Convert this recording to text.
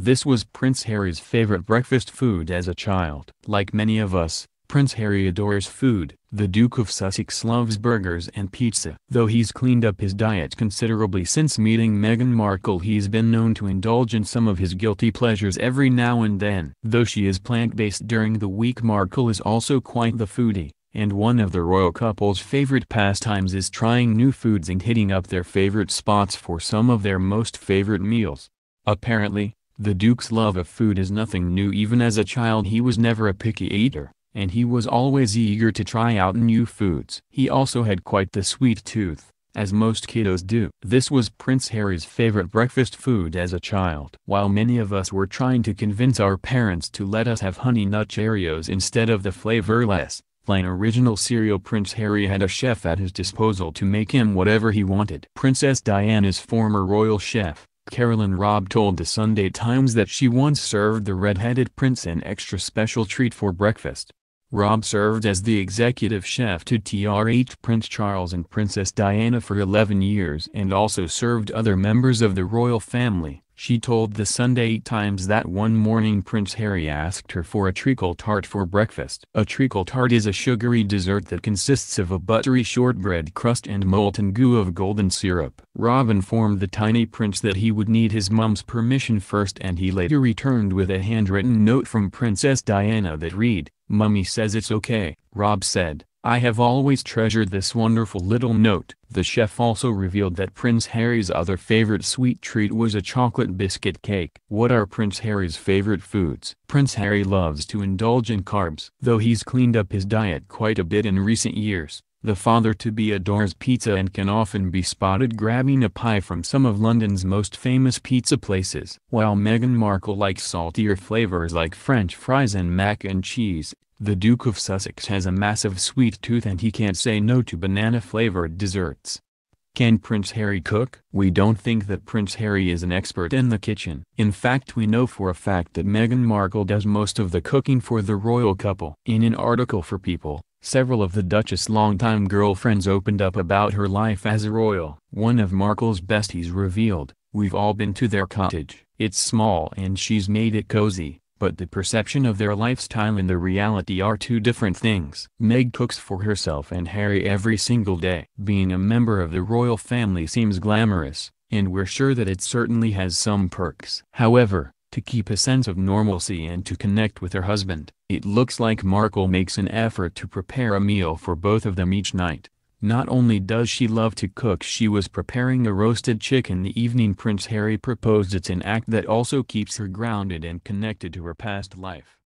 This was Prince Harry's favorite breakfast food as a child. Like many of us, Prince Harry adores food. The Duke of Sussex loves burgers and pizza. Though he's cleaned up his diet considerably since meeting Meghan Markle he's been known to indulge in some of his guilty pleasures every now and then. Though she is plant-based during the week Markle is also quite the foodie, and one of the royal couple's favorite pastimes is trying new foods and hitting up their favorite spots for some of their most favorite meals. Apparently, the Duke's love of food is nothing new even as a child he was never a picky eater and he was always eager to try out new foods. He also had quite the sweet tooth, as most kiddos do. This was Prince Harry's favorite breakfast food as a child. While many of us were trying to convince our parents to let us have Honey Nut Cheerios instead of the flavorless, plain original cereal Prince Harry had a chef at his disposal to make him whatever he wanted. Princess Diana's former royal chef, Carolyn Robb told the Sunday Times that she once served the red-headed prince an extra special treat for breakfast. Robb served as the executive chef to TRH Prince Charles and Princess Diana for 11 years and also served other members of the royal family. She told the Sunday Times that one morning Prince Harry asked her for a treacle tart for breakfast. A treacle tart is a sugary dessert that consists of a buttery shortbread crust and molten goo of golden syrup. Robb informed the tiny prince that he would need his mum's permission first and he later returned with a handwritten note from Princess Diana that read, Mummy says it's okay, Robb said. I have always treasured this wonderful little note. The chef also revealed that Prince Harry's other favorite sweet treat was a chocolate biscuit cake. What are Prince Harry's favorite foods? Prince Harry loves to indulge in carbs. Though he's cleaned up his diet quite a bit in recent years, the father-to-be adores pizza and can often be spotted grabbing a pie from some of London's most famous pizza places. While Meghan Markle likes saltier flavors like French fries and mac and cheese, the Duke of Sussex has a massive sweet tooth and he can't say no to banana-flavored desserts. Can Prince Harry cook? We don't think that Prince Harry is an expert in the kitchen. In fact we know for a fact that Meghan Markle does most of the cooking for the royal couple. In an article for People, Several of the Duchess' longtime girlfriends opened up about her life as a royal. One of Markle's besties revealed, We've all been to their cottage. It's small and she's made it cozy, but the perception of their lifestyle and the reality are two different things. Meg cooks for herself and Harry every single day. Being a member of the royal family seems glamorous, and we're sure that it certainly has some perks. However, to keep a sense of normalcy and to connect with her husband. It looks like Markle makes an effort to prepare a meal for both of them each night. Not only does she love to cook she was preparing a roasted chicken the evening Prince Harry proposed it's an act that also keeps her grounded and connected to her past life.